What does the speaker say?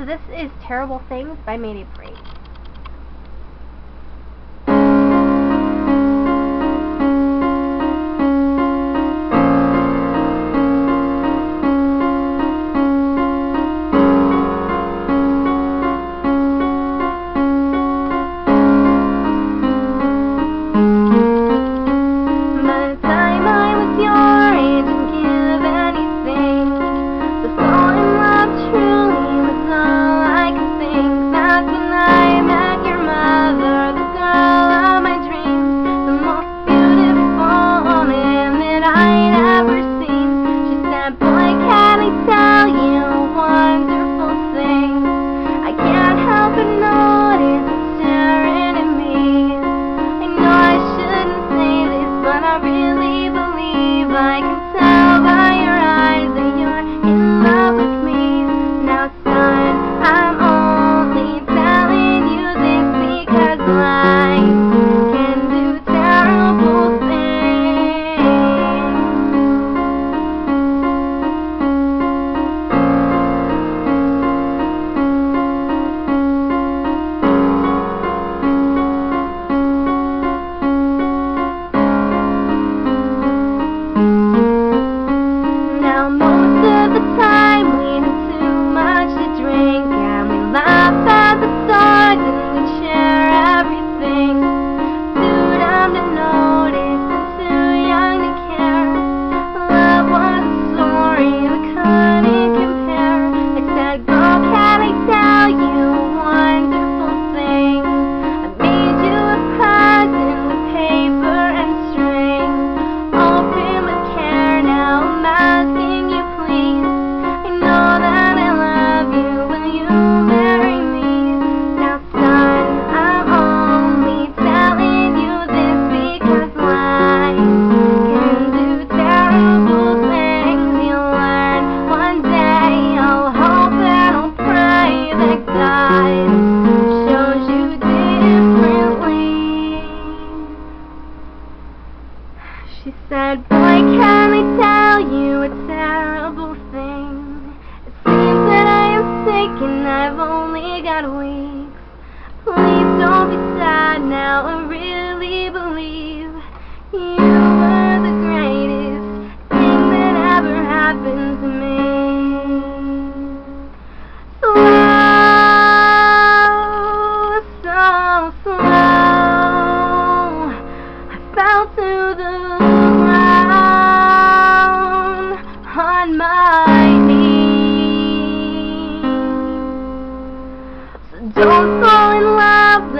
So this is Terrible Things by Mayday Parade. She said, boy, can I tell you it's terrible my knees. So don't fall in love.